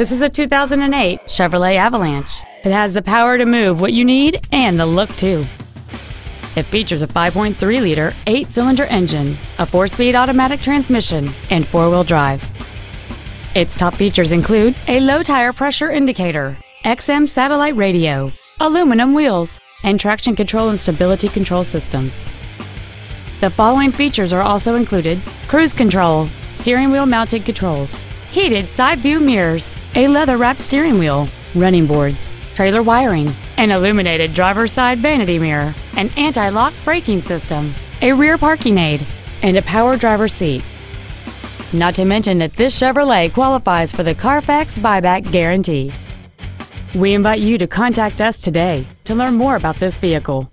This is a 2008 Chevrolet Avalanche. It has the power to move what you need and the look too. It features a 5.3 liter, 8 cylinder engine, a 4 speed automatic transmission, and 4 wheel drive. Its top features include a low tire pressure indicator, XM satellite radio, aluminum wheels, and traction control and stability control systems. The following features are also included cruise control, steering wheel mounted controls, heated side view mirrors, a leather wrapped steering wheel, running boards, trailer wiring, an illuminated driver's side vanity mirror, an anti lock braking system, a rear parking aid, and a power driver seat. Not to mention that this Chevrolet qualifies for the Carfax buyback guarantee. We invite you to contact us today to learn more about this vehicle.